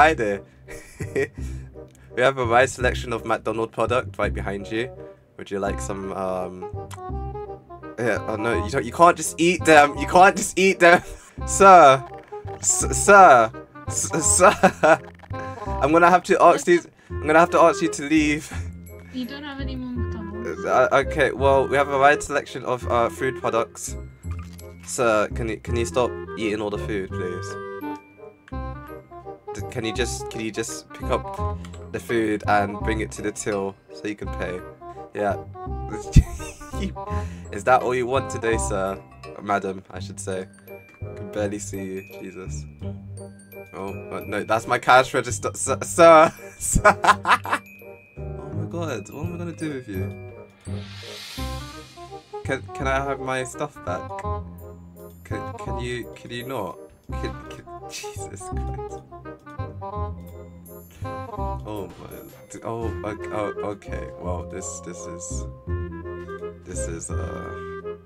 Hi there. we have a wide selection of McDonald product right behind you. Would you like some? Um... Yeah, oh no, you don't. You can't just eat them. You can't just eat them, sir. S sir, S sir. I'm gonna have to ask you. I'm gonna have to ask you to leave. You don't have any more McDonald's. Uh, okay, well, we have a wide selection of uh, food products. Sir, can you can you stop eating all the food, please? Can you just can you just pick up the food and bring it to the till so you can pay? Yeah. Is that all you want today, sir? Madam, I should say. I can barely see you, Jesus. Oh no, that's my cash register, sir. oh my god, what am I gonna do with you? Can can I have my stuff back? Can can you can you not? Can, can, Jesus Christ. Oh my. Oh, oh okay. Well, this this is this is uh.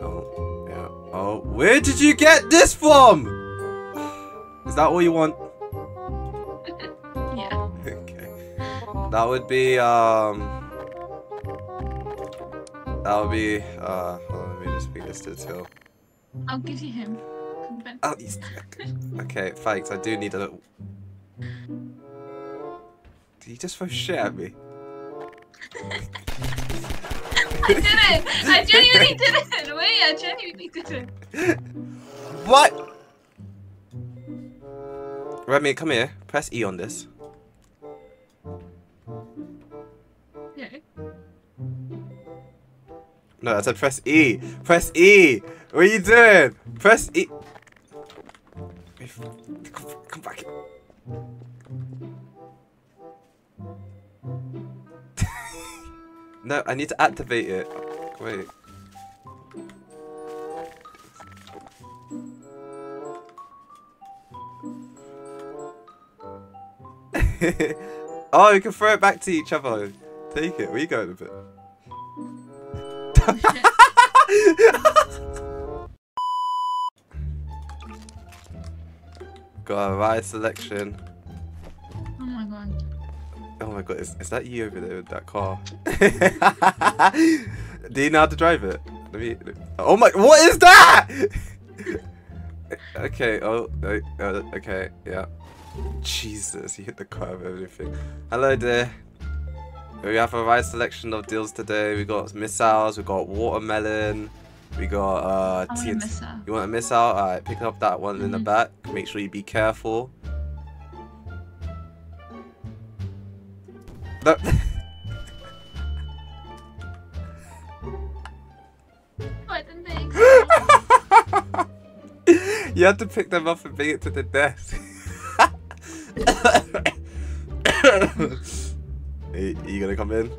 Oh yeah. Oh, where did you get this from? Is that all you want? Yeah. Okay. That would be um. That would be uh. hold on, let me just bring this to. I'll give you him. Oh, he's- okay, thanks. I do need a. little- Did you just throw shit at me? I did it! I genuinely did it! Wait, I genuinely did it. What? Remy, come here. Press E on this. Yeah. No, I said press E. Press E. What are you doing? Press E. no, I need to activate it. Wait. oh, we can throw it back to each other. Take it. Where you going with it? Got a wide selection. My god, is, is that you over there with that car? Do you know how to drive it? Let me. Oh my, what is that? okay, oh, uh, okay, yeah. Jesus, you hit the car and everything. Hello there. We have a wide selection of deals today. We got missiles, we got watermelon, we got uh, I want a TNT. missile. You want a missile? Alright, pick up that one in the Mhm. back. Make sure you be careful. No. Why didn't they you have to pick them up and bring it to the desk. Are you gonna come in?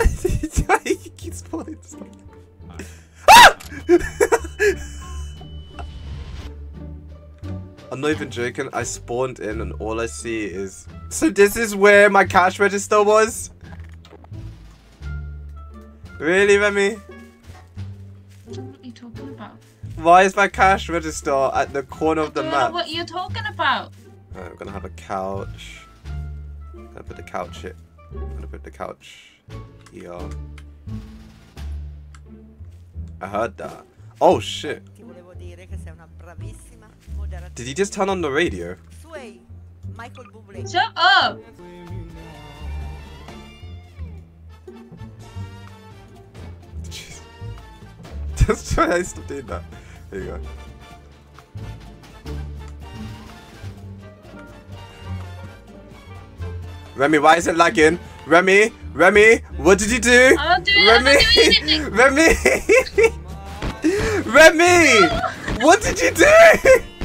he keeps pulling stuff. I'm not even joking. I spawned in and all I see is. So this is where my cash register was. Really, Remy? What are you talking about? Why is my cash register at the corner of the I know map? what are you're talking about. Alright, I'm gonna have a couch. I'm gonna put the couch here. I'm gonna put the couch here. I heard that. Oh shit. Ti volevo dire che sei una bravissima moderatrice. Did he just turn on the radio? Sway, Michael Bublé. Shut up! Jeez. Just try to stop doing that. There you go. Remy, why is it lagging? Remy, Remy, what did you do? I'm not doing- I'm not doing anything. Remy, Remy, what did you do?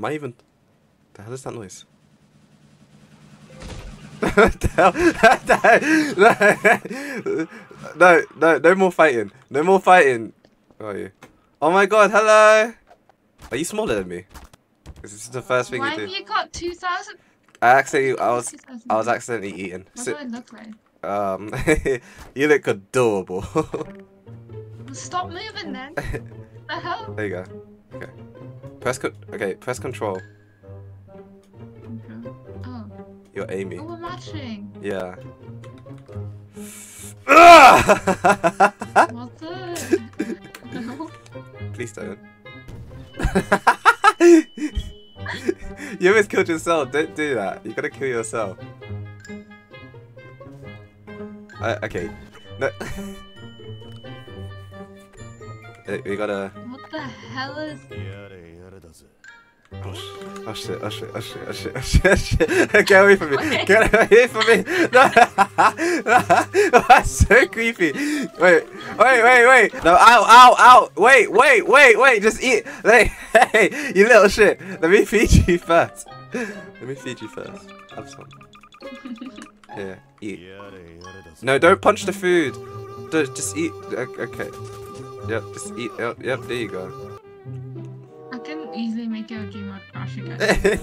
Am I even? The hell is that noise? No, no, no more fighting. No more fighting. Where are you? Oh my god, hello! Are you smaller than me? This is the first thing Why you have do. you got 2,000? I actually, I was, I was accidentally eating. What Si- do I look like? um, you look adorable. Stop moving then. the hell? there you go. Okay. Press con- okay, press control. Oh, You're Amy. oh, we're matching. Yeah. What the? No. Please don't. you almost killed yourself. Don't do that. You gotta kill yourself. Uh, okay. No. We gotta. What the hell is? Oh, oh shit, oh shit, oh shit, oh shit, oh shit, oh shit. Get away from me. Get away from me. No. no. That's so creepy. Wait, wait, wait, wait. No, ow, ow, ow. Wait, wait, wait, wait. Just eat. Hey, hey, you little shit. Let me feed you first. Let me feed you first. Have some. Here, eat. No, don't punch the food. Don't, just eat. Okay. Yep, just eat. Yep, yep, there you go. Can easily make your Gmod crash again.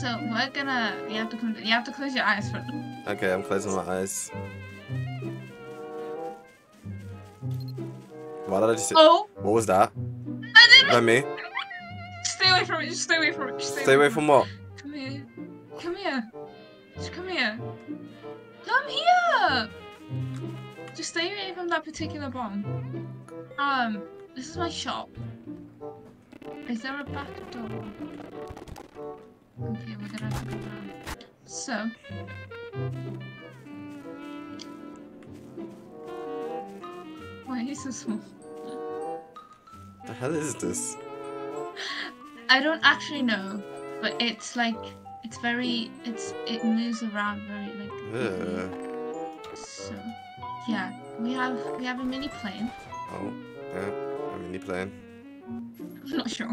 so we're gonna. You have to. Cl- you have to close your eyes for. Okay, I'm closing my eyes. Why did I just say- Oh! What was that? I didn't. Let me. Stay away from it. Just stay away from it. Just Stay away from what? Come here. Come here. Just come here. Come here. Just stay away from that particular bomb. Um, this is my shop. Is there a back door? Okay, we're gonna have to go around. So. Why is so small? The hell is this? I don't actually know, but it's like it's very it's it moves around very like. Ugh. so yeah we have we have a mini plane Oh, yeah. I'm mini playing. I'm not sure.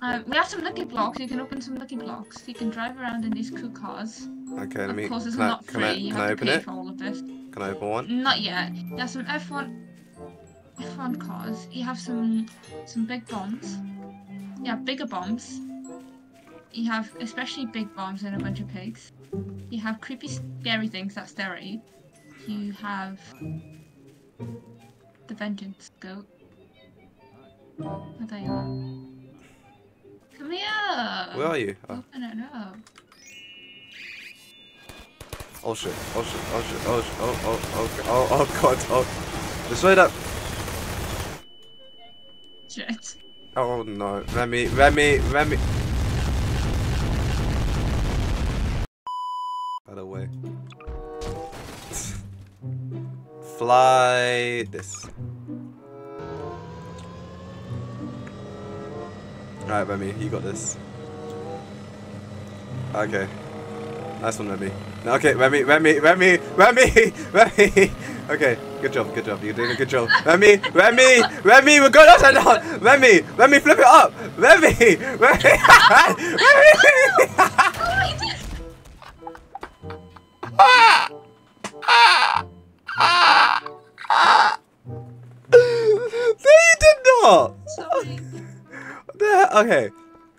Um, we have some lucky blocks. You can open some lucky blocks. You can drive around in these cool cars. Okay, let of me. course it's Can I, not can free. I, you can I have to open pay it? for all of this. Can I open one? not yet. You have some F1 F1 cars. You have some some big bombs. You have bigger bombs. You have especially big bombs and a bunch of pigs. You have creepy scary things that stare at you. You have the vengeance goat oh there you are come here Where are you? Oh, open it up oh shit! Oh shit! Oh shit! Oh shit! Oh oh oh oh oh god! Oh, destroy that! shit Oh no! Remy! Remy! Remy! By the way. Fly this. Alright, Remy, you got this. Okay. Nice one, Remy. Okay, Remy, Remy, Remy, Remy, Remy. Okay, good job, good job. You're doing a good job. Remy, Remy, Remy, we're going upside down. Remy, Remy, flip it up. Remy, Remy, Remy. oh, no, you did not. Sorry The hell? Okay,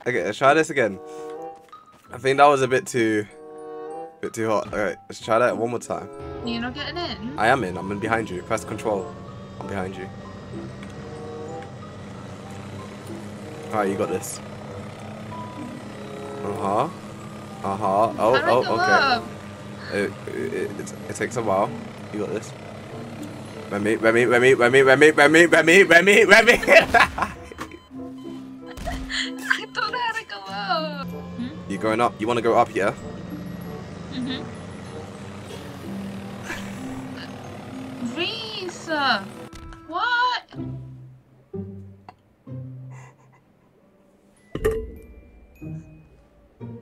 okay, let's try this again. I think that was a bit too, bit too hot. Alright, let's try that one more time. you're not getting in I am in. I'm in behind you. Press control. I'm behind you. Alright, you got this. Uh huh. Uh huh. Oh, How do I oh, okay. It, it, it, it takes a while. You got this. Remy, Remy, Remy, Remy, Remy, Remy, Remy, Remy, Remy. you going up? You want to go up, yeah? Mm-hmm. Reece! uh, What?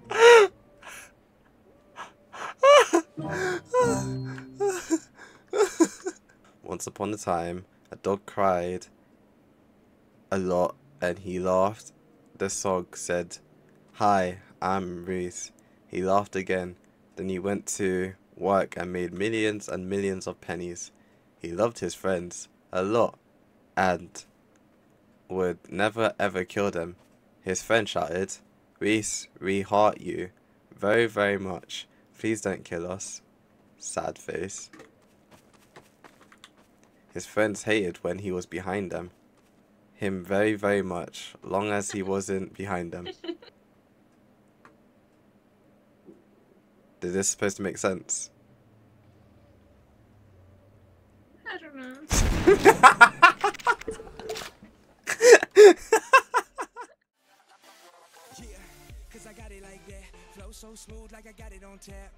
Once upon a time, a dog cried a lot and he laughed. The song said, Hi, I'm Reece. He laughed again. Then he went to work and made millions and millions of pennies. He loved his friends a lot and would never ever kill them. His friend shouted, Reece, we heart you. very, very much. Please don't kill us. Sad face. His friends hated when he was behind them. Him very, very much, long as he wasn't behind them. Is this supposed to make sense? I don't know. Yeah, cause I got it like that. Flow so smooth like I got it on tap.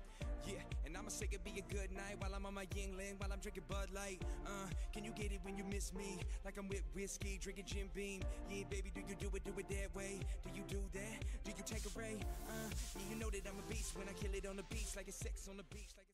Yeah, and I'ma say it be a good night while I'm on my Yuengling, while I'm drinking Bud Light. Uh, can you get it when you miss me? Like I'm with whiskey, drinking Jim Beam. Yeah, baby, do you do it, do it that way? Do you do that? Do you take a ray? Uh, yeah, you know that I'm a beast when I kill it on the beach, like it's sex on the beach. Like